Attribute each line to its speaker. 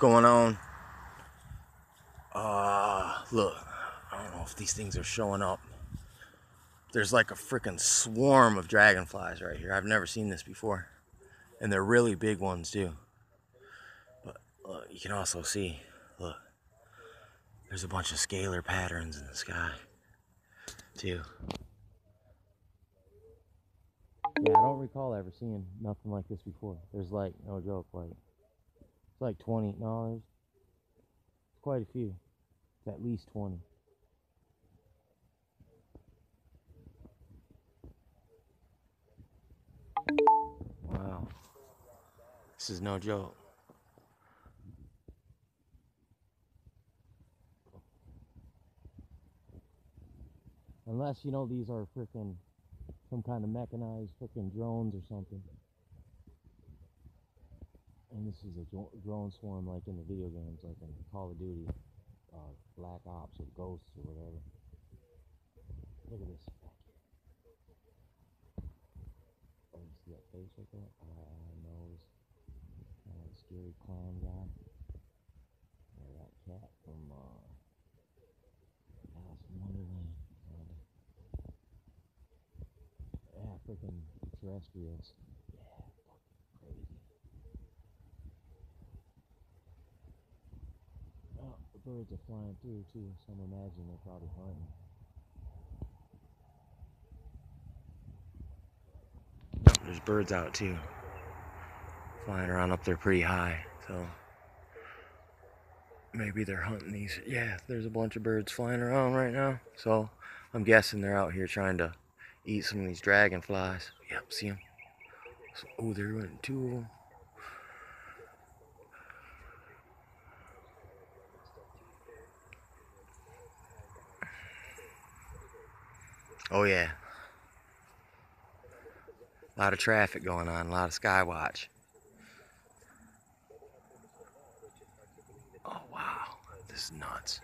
Speaker 1: going on. Uh, look, I don't know if these things are showing up. There's like a freaking swarm of dragonflies right here. I've never seen this before. And they're really big ones too. But look, you can also see, look, there's a bunch of scalar patterns in the sky too. Yeah, I don't recall ever seeing nothing like this before. There's like, no joke, like, it's like 20, no, there's quite a few. It's at least 20. Wow. This is no joke. Unless, you know, these are freaking some kind of mechanized freaking drones or something. And this is a drone swarm like in the video games, like in Call of Duty, uh, Black Ops or Ghosts or whatever. Look at this back here. Oh, you see that face right there? Eye, nose. Kind of scary clown guy. Or that cat from uh, Alice in Wonderland. Yeah, freaking terrestrials. birds are flying through too, so I'm imagining they're probably hunting. There's birds out too. Flying around up there pretty high, so maybe they're hunting these. Yeah, there's a bunch of birds flying around right now. So I'm guessing they're out here trying to eat some of these dragonflies. Yep, see them. So, oh, there went two of them. Oh yeah. A lot of traffic going on, a lot of skywatch. Oh wow, this is nuts.